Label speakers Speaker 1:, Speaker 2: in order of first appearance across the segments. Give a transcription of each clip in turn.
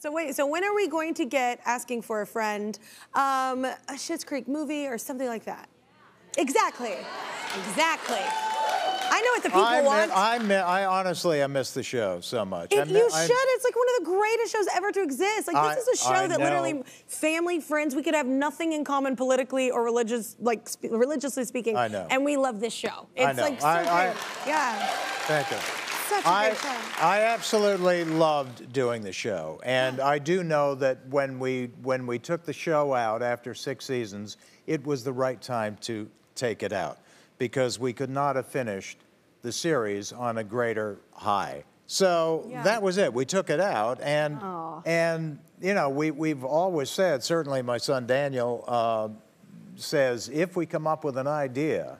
Speaker 1: So wait, so when are we going to get asking for a friend, um, a Schitt's Creek movie or something like that? Exactly, exactly. I know what the people
Speaker 2: I,
Speaker 1: want.
Speaker 2: I, mi- I honestly, I miss the show so much.
Speaker 1: You should. It's like one of the greatest shows ever to exist. Like
Speaker 2: I-
Speaker 1: this is a show
Speaker 2: I
Speaker 1: that
Speaker 2: know.
Speaker 1: literally family, friends, we could have nothing in common politically or religious, like sp- religiously speaking.
Speaker 2: I know.
Speaker 1: And we love this show. It's
Speaker 2: I know.
Speaker 1: like so
Speaker 2: I- I-
Speaker 1: great. yeah,
Speaker 2: Thank you.
Speaker 1: Such a
Speaker 2: I,
Speaker 1: great show.
Speaker 2: I absolutely loved doing the show, and I do know that when we when we took the show out after six seasons, it was the right time to take it out because we could not have finished the series on a greater high. So
Speaker 1: Yeah.
Speaker 2: that was it. We took it out, and
Speaker 1: Aw.
Speaker 2: and you know we we've always said. Certainly, my son Daniel uh, says if we come up with an idea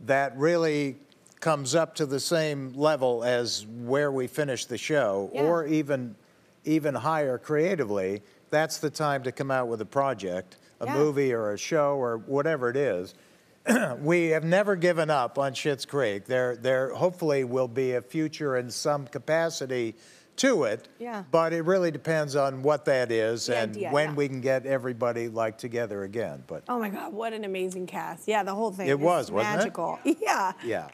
Speaker 2: that really comes up to the same level as where we finish the show
Speaker 1: Yeah.
Speaker 2: or even even higher creatively that's the time to come out with a project a
Speaker 1: Yeah.
Speaker 2: movie or a show or whatever it is we have never given up on Schitt's Creek there there hopefully will be a future in some capacity to it
Speaker 1: Yeah.
Speaker 2: but it really depends on what that is
Speaker 1: The
Speaker 2: and
Speaker 1: idea,
Speaker 2: when
Speaker 1: yeah.
Speaker 2: we can get everybody like together again but
Speaker 1: Oh my God, what an amazing cast. Yeah, the whole thing.
Speaker 2: It was, wasn't it?
Speaker 1: magical. Yeah.
Speaker 2: yeah